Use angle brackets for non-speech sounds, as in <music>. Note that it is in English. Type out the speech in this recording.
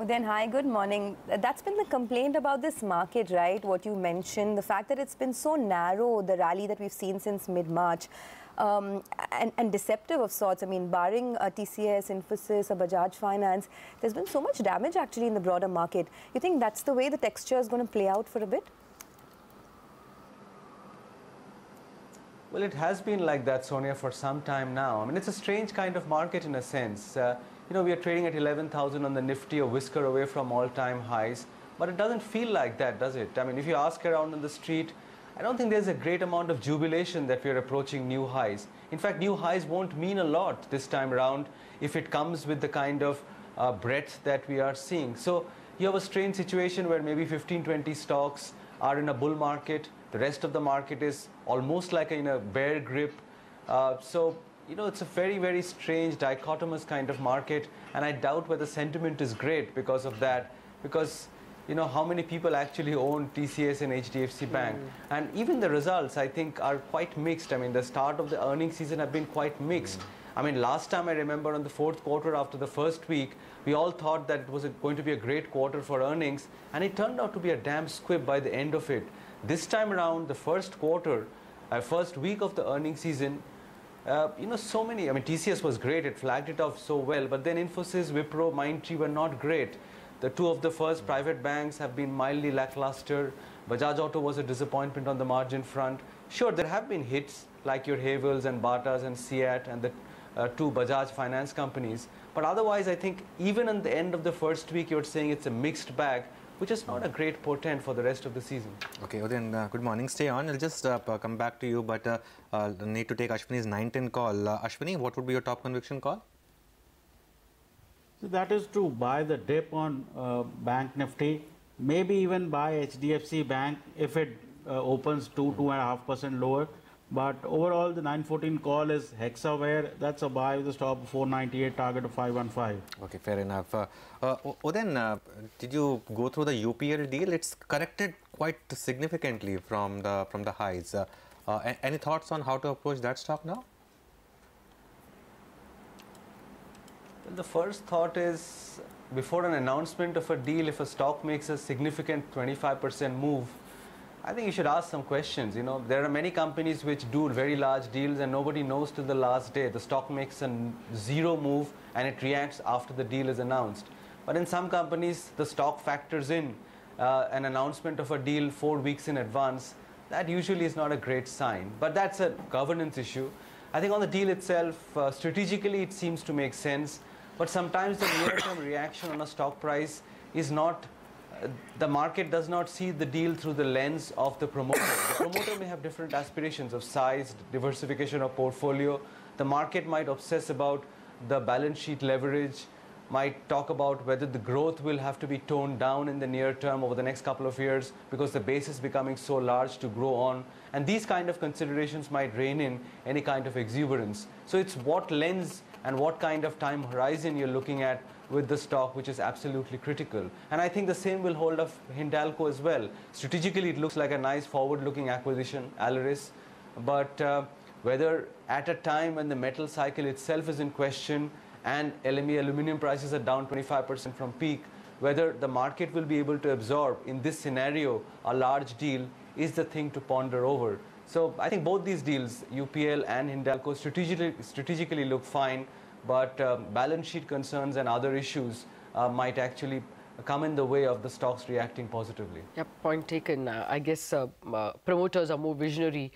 Then, hi, good morning. That's been the complaint about this market, right? What you mentioned, the fact that it's been so narrow, the rally that we've seen since mid March. Um, and, and, deceptive of sorts. I mean, barring uh, TCS, Infosys, or Bajaj Finance, there's been so much damage actually in the broader market. You think that's the way the texture is going to play out for a bit? Well, it has been like that, Sonia, for some time now. I mean, it's a strange kind of market in a sense. Uh, you know, we are trading at 11,000 on the Nifty, a whisker away from all-time highs. But it doesn't feel like that, does it? I mean, if you ask around on the street, I don't think there's a great amount of jubilation that we're approaching new highs. In fact, new highs won't mean a lot this time around if it comes with the kind of uh, breadth that we are seeing. So you have a strange situation where maybe 15, 20 stocks are in a bull market. The rest of the market is almost like in a bear grip. Uh, so you know, it's a very, very strange dichotomous kind of market, and I doubt whether sentiment is great because of that, because you know, how many people actually own TCS and HDFC Bank. Mm. And even the results, I think, are quite mixed. I mean, the start of the earnings season have been quite mixed. Mm. I mean, last time I remember on the fourth quarter after the first week, we all thought that it was a, going to be a great quarter for earnings, and it turned out to be a damn squib by the end of it. This time around, the first quarter, uh, first week of the earnings season, uh, you know, so many, I mean, TCS was great, it flagged it off so well, but then Infosys, Wipro, Mindtree were not great. The two of the first private banks have been mildly lackluster. Bajaj Auto was a disappointment on the margin front. Sure, there have been hits like your Havells and Batas and CEAT and the uh, two Bajaj finance companies. But otherwise, I think even at the end of the first week, you're saying it's a mixed bag which is not a great portent for the rest of the season. Okay, well then, uh, good morning. Stay on. I'll just uh, come back to you, but uh, uh need to take Ashwini's 910 call. Uh, Ashwini, what would be your top conviction call? So that is to buy the dip on uh, Bank Nifty, maybe even buy HDFC Bank if it opens 2 2.5% lower. But overall, the 914 call is Hexaware. That's a buy with a stop 498, target of 515. Okay, fair enough. Uh, uh, oh, then, uh, did you go through the UPL deal? It's corrected quite significantly from the from the highs. Uh, uh any thoughts on how to approach that stock now? Well, the first thought is before an announcement of a deal, if a stock makes a significant 25% move, I think you should ask some questions. You know, there are many companies which do very large deals and nobody knows till the last day. The stock makes a zero move and it reacts after the deal is announced. But in some companies, the stock factors in uh, an announcement of a deal four weeks in advance. That usually is not a great sign. But that's a governance issue. I think on the deal itself, uh, strategically it seems to make sense. But sometimes the near-term <coughs> reaction on a stock price is not the market does not see the deal through the lens of the promoter. the promoter may have different aspirations of size, diversification of portfolio. The market might obsess about the balance sheet leverage, might talk about whether the growth will have to be toned down in the near term over the next couple of years because the base is becoming so large to grow on. And these kind of considerations might rein in any kind of exuberance. So it's what lens and what kind of time horizon you're looking at with the stock, which is absolutely critical. And I think the same will hold of Hindalco as well. Strategically, it looks like a nice forward-looking acquisition, Aleris. But uh, whether at a time when the metal cycle itself is in question and LME aluminum prices are down 25% from peak, whether the market will be able to absorb in this scenario a large deal is the thing to ponder over. So I think both these deals, UPL and Hindalco, strategically, strategically look fine but uh, balance sheet concerns and other issues uh, might actually come in the way of the stocks reacting positively. Yeah, point taken. Uh, I guess uh, uh, promoters are more visionary